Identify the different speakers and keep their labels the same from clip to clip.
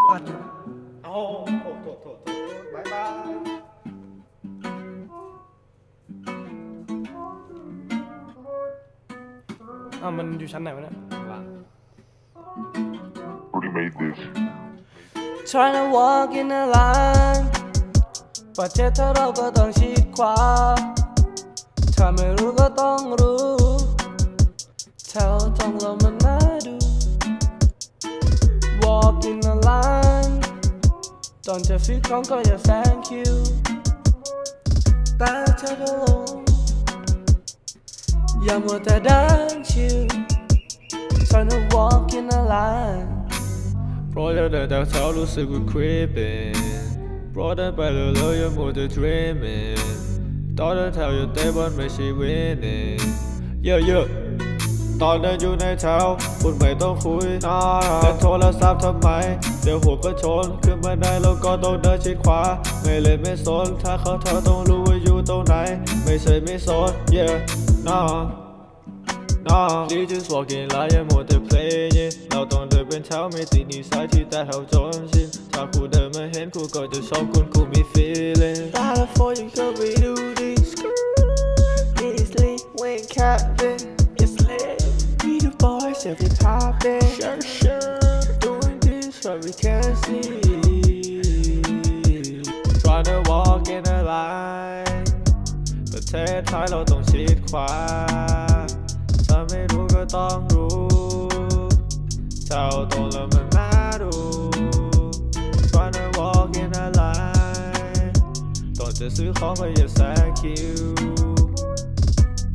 Speaker 1: กูอัดอยู่
Speaker 2: โอ้โหโทษโทษโทษบายบาย
Speaker 1: อ้ามันอยู่ชั้นไหนวะเนี่ย
Speaker 3: Already made this.
Speaker 1: Trying to walk in a line ประเทศถ้าเราก็ต้องชิดขวาถ้าไม่รู้ก็ต้องรู้แถวตรงเรามัน Quand je fus encore de thank you, but I belong. Y'a more than thank you, trying to walk in a line. Brother that just tell you the secret creeping. Brother by the lawyer more than dreaming. Daughter tell you they want me, she winning. Yeah, yeah. ตอนเดินอยู่ในแถวคุณไม่ต้องคุยน่าแต่โทรศัพท์ทำไม เดี๋ยวหัวก็ชน ขึ้นมาได้แล้วก็ต้องเดินชิดขวา ไม่เล่นไม่สน ถ้าเขาเธอต้องรู้ว่าอยู่ตรงไหน ไม่ใช่ไม่สน yeah nah Nah, they just walking like I'm on the plane, เราต้องเดินเป็นเช้าไม่ติดนิสัยที่แต่เขาจนชินถ้ากูเดินมาเห็นกูก็จะชอบคุณกูมี feel boys every popping. Sure sure Doing this what we can see Trying to walk in a line ประเทศไทยเราต้องชิดขวา ถ้าไม่รู้ก็ต้องรู้เจ้าตรงแล้วมันน่าดู Trying to walk in a line ต้อนจะซื้อของก็อย่าแซงคิว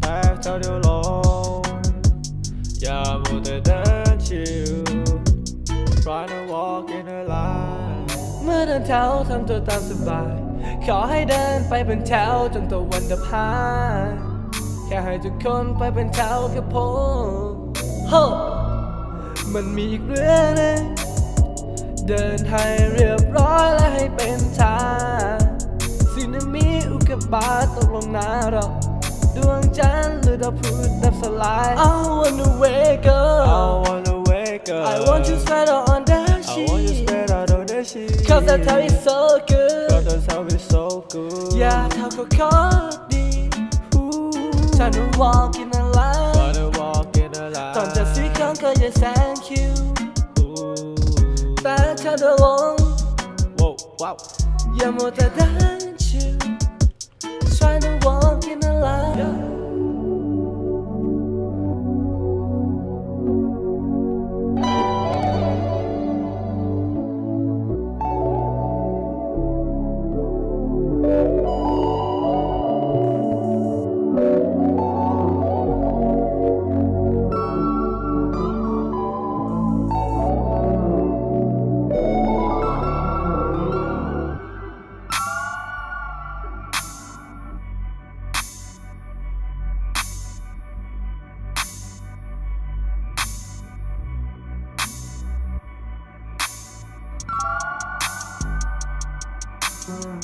Speaker 1: แต่เจ้าเดียวลง อย่ามัวแต่เดินชิว Trying to walk in a line เมื่อเดินแถวทำตัวตามสบาย ขอให้เดินไปเป็นแถวจนตะวันดับหายแค่ให้ทุกคนไปเป็นแถวกับผมโฮมันมีอีกเรื่องนึงเดินให้เรียบร้อยและให้เป็นทางสึนามิอุกกาบาตตกลงน้าเรา นทร์หรือดาวพุธดับสลาย I wanna wake up
Speaker 2: I wanna wake up
Speaker 1: I want you straight on that
Speaker 2: I want you
Speaker 1: sheet
Speaker 2: straight out on the sheet
Speaker 1: Cause that time is so good
Speaker 2: Cause that's how it's so good
Speaker 1: อย่าเท่ากับข้อดี ฉัน walk in a line
Speaker 2: Wanna walk in a line
Speaker 1: ตอนจะซื้อของก็อย่า thank you
Speaker 2: Ooh.
Speaker 1: แต่เธอเดินลง
Speaker 2: Whoa, wow
Speaker 1: อย่ามัวแต่เดิ
Speaker 3: Mm-hmm.